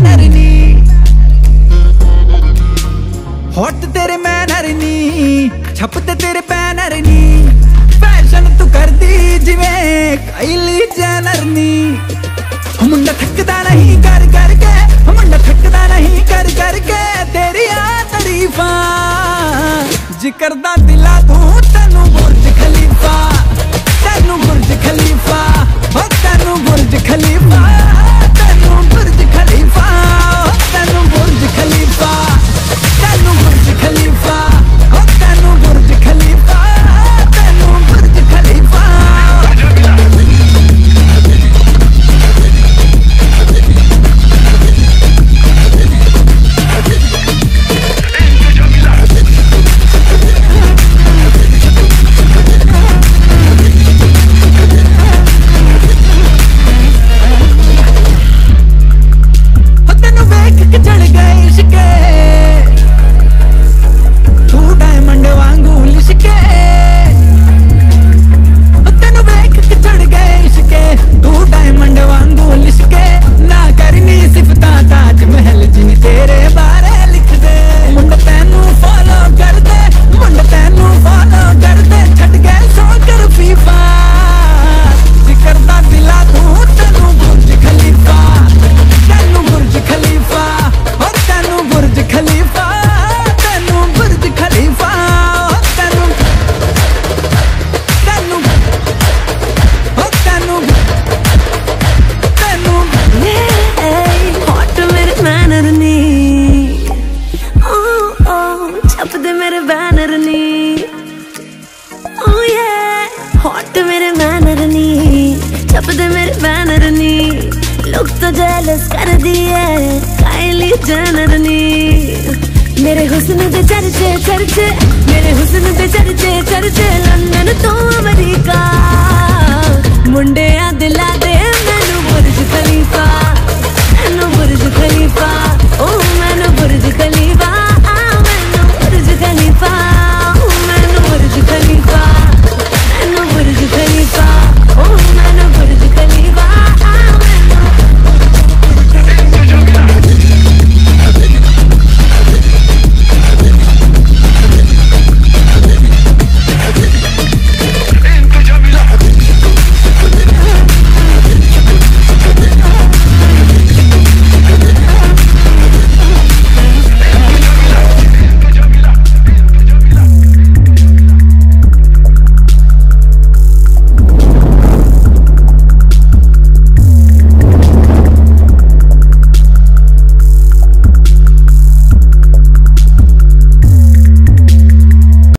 Manner ਨੀ। Hot ਤੇਰੇ manner ਨੀ, ਛੱਪ ਤੇ ਤੇਰੇ ਬੈਨਰ ਨੀ। ਫੈਸ਼ਨ ਤੂੰ ਕਰਦੀ ਜਿਵੇਂ ਕਾਈਲੀ ਜੈਨਰ ਨੀ। ਮੁੰਡਾ ਥੱਕਦਾ ਨਹੀਂ ਕਰ ਕਰ ਕੇ ਕਰ ਕਰ ਕੇ ਤੇਰੀਆਂ ਤਾਰੀਫਾਂ। ਜਿਕਰ ਦਾ ਦਿਲਾ ਲੋਕ ਤਾਂ ਜੈਲਸ ਕਰਦੀ ਐ ਕਾਇਲੀ ਜਨਰਨੀ ਮੇਰੇ ਹੁਸਨ ਦੇ ਚਰਚੇ ਚਰਚੇ ਮੇਰੇ ਹੁਸਨ ਦੇ ਚਰਚੇ ਚਰਚੇ ਲੰਡਨ ਤੋਂ ਮੈਂ